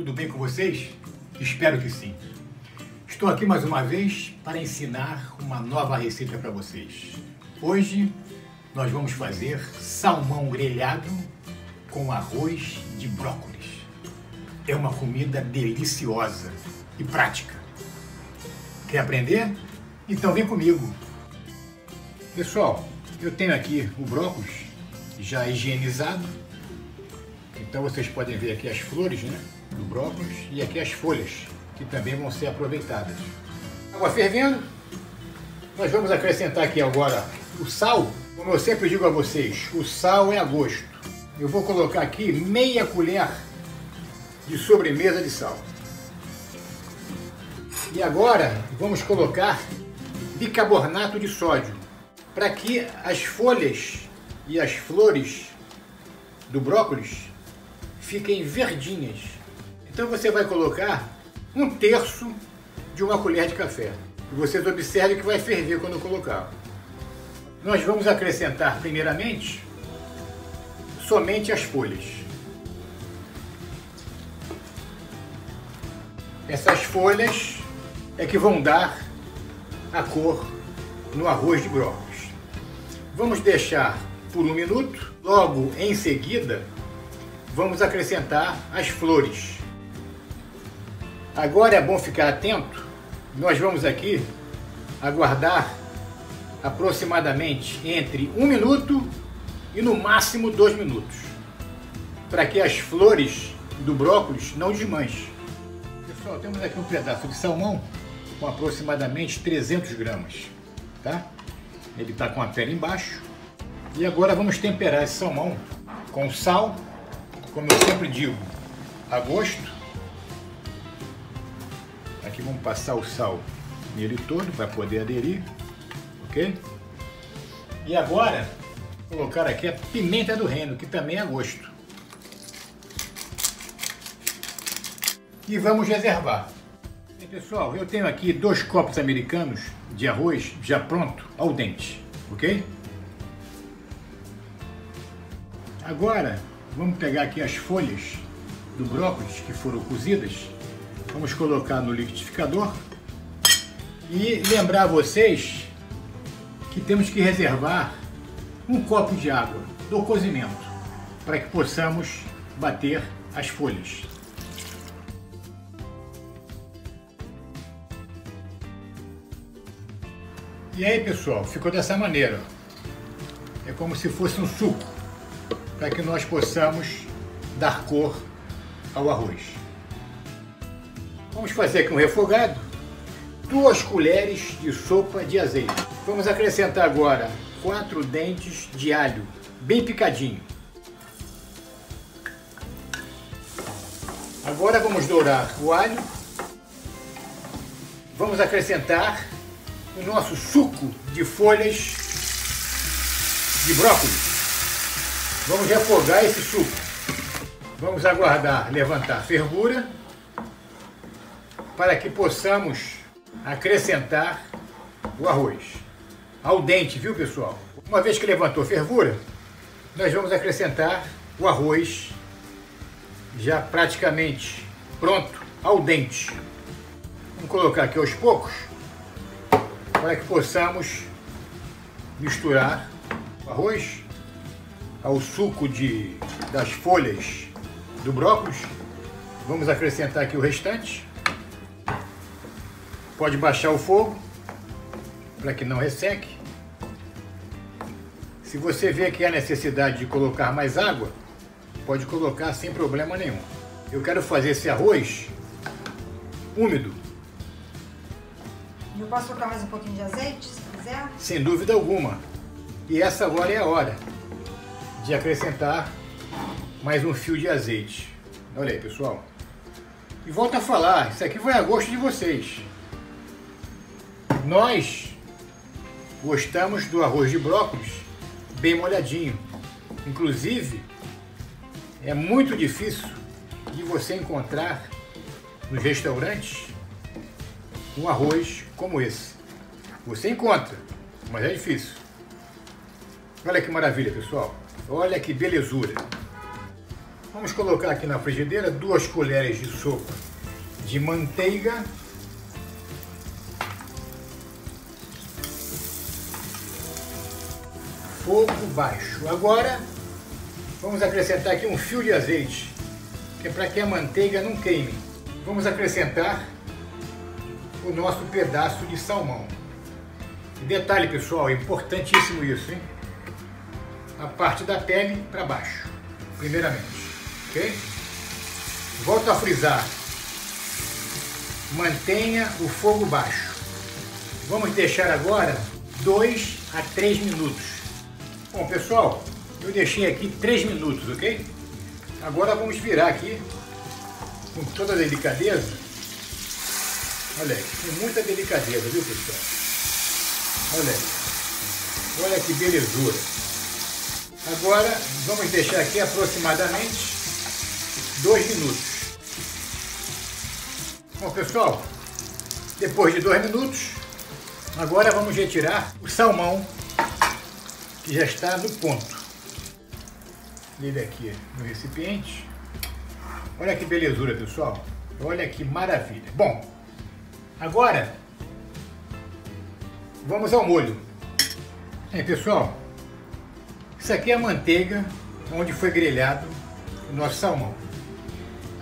Tudo bem com vocês? Espero que sim. Estou aqui mais uma vez para ensinar uma nova receita para vocês. Hoje nós vamos fazer salmão grelhado com arroz de brócolis. É uma comida deliciosa e prática. Quer aprender? Então vem comigo. Pessoal, eu tenho aqui o brócolis já higienizado. Então vocês podem ver aqui as flores né, do brócolis e aqui as folhas, que também vão ser aproveitadas. Água fervendo. Nós vamos acrescentar aqui agora o sal. Como eu sempre digo a vocês, o sal é a gosto. Eu vou colocar aqui meia colher de sobremesa de sal. E agora vamos colocar bicarbonato de sódio para que as folhas e as flores do brócolis fiquem verdinhas. Então você vai colocar um terço de uma colher de café. E vocês observem que vai ferver quando colocar. Nós vamos acrescentar primeiramente somente as folhas. Essas folhas é que vão dar a cor no arroz de brócolis. Vamos deixar por um minuto. Logo em seguida, vamos acrescentar as flores. Agora é bom ficar atento. Nós vamos aqui aguardar aproximadamente entre um minuto e no máximo dois minutos, para que as flores do brócolis não desmanchem. Pessoal, temos aqui um pedaço de salmão com aproximadamente 300 gramas, tá? Ele está com a pele embaixo. E agora vamos temperar esse salmão com sal, como eu sempre digo, a gosto. Aqui vamos passar o sal nele todo para poder aderir, ok? E agora colocar aqui a pimenta do reino, que também é a gosto. E vamos reservar. E pessoal, eu tenho aqui dois copos americanos de arroz já pronto ao dente, ok? Agora, vamos pegar aqui as folhas do brócolis que foram cozidas, vamos colocar no liquidificador e lembrar vocês que temos que reservar um copo de água do cozimento para que possamos bater as folhas. E aí pessoal, ficou dessa maneira. É como se fosse um suco, para que nós possamos dar cor ao arroz. Vamos fazer aqui um refogado. Duas colheres de sopa de azeite. Vamos acrescentar agora quatro dentes de alho, bem picadinho. Agora vamos dourar o alho. Vamos acrescentar o nosso suco de folhas de brócolis. Vamos refogar esse suco. Vamos aguardar levantar fervura para que possamos acrescentar o arroz. Ao dente, viu pessoal? Uma vez que levantou fervura, nós vamos acrescentar o arroz já praticamente pronto ao dente. Vamos colocar aqui aos poucos para que possamos misturar o arroz ao suco de, das folhas do brócolis. Vamos acrescentar aqui o restante. Pode baixar o fogo para que não resseque. Se você vê que há necessidade de colocar mais água, pode colocar sem problema nenhum. Eu quero fazer esse arroz úmido, eu posso colocar mais um pouquinho de azeite, se quiser? Sem dúvida alguma. E essa agora é a hora de acrescentar mais um fio de azeite. Olha aí, pessoal. E volto a falar, isso aqui vai a gosto de vocês. Nós gostamos do arroz de brócolis bem molhadinho. Inclusive, é muito difícil de você encontrar nos restaurantes um arroz como esse. Você encontra, mas é difícil. Olha que maravilha, pessoal. Olha que belezura. Vamos colocar aqui na frigideira duas colheres de sopa de manteiga. Fogo baixo. Agora vamos acrescentar aqui um fio de azeite, que é para que a manteiga não queime. Vamos acrescentar o nosso pedaço de salmão. Detalhe pessoal, é importantíssimo isso, hein? A parte da pele para baixo, primeiramente, ok? Volto a frisar. Mantenha o fogo baixo. Vamos deixar agora 2 a 3 minutos. Bom pessoal, eu deixei aqui 3 minutos, ok? Agora vamos virar aqui com toda a delicadeza. Olha aí, com muita delicadeza, viu pessoal? Olha aí. Olha que belezura. Agora vamos deixar aqui aproximadamente dois minutos. Bom pessoal, depois de dois minutos, agora vamos retirar o salmão já está no ponto. Ele aqui no recipiente. Olha que belezura pessoal. Olha que maravilha. Bom, agora Vamos ao molho. É, pessoal, isso aqui é a manteiga onde foi grelhado o nosso salmão.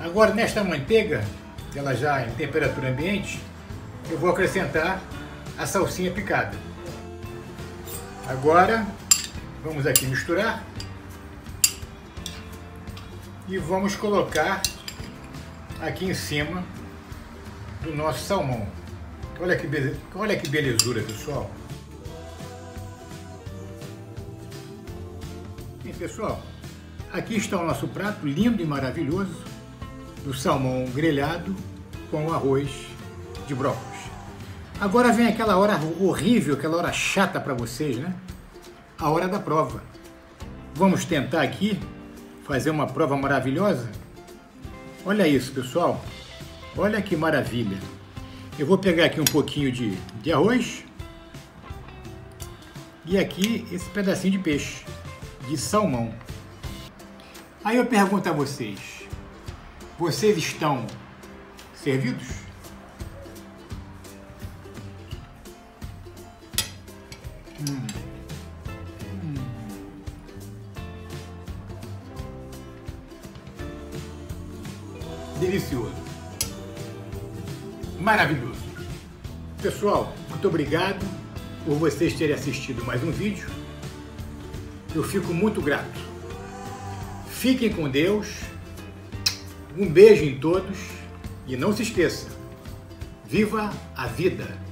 Agora, nesta manteiga, ela já em temperatura ambiente, eu vou acrescentar a salsinha picada. Agora, vamos aqui misturar e vamos colocar aqui em cima do nosso salmão. Olha que, be... Olha que belezura, pessoal. E, pessoal, aqui está o nosso prato lindo e maravilhoso do salmão grelhado com arroz de brócolis. Agora vem aquela hora horrível, aquela hora chata para vocês, né? A hora da prova. Vamos tentar aqui fazer uma prova maravilhosa? Olha isso, pessoal. Olha que maravilha. Eu vou pegar aqui um pouquinho de, de arroz e aqui esse pedacinho de peixe, de salmão. Aí eu pergunto a vocês, vocês estão servidos? Hum. Delicioso maravilhoso. Pessoal, muito obrigado por vocês terem assistido mais um vídeo. Eu fico muito grato. Fiquem com Deus. Um beijo em todos e não se esqueça, viva a vida!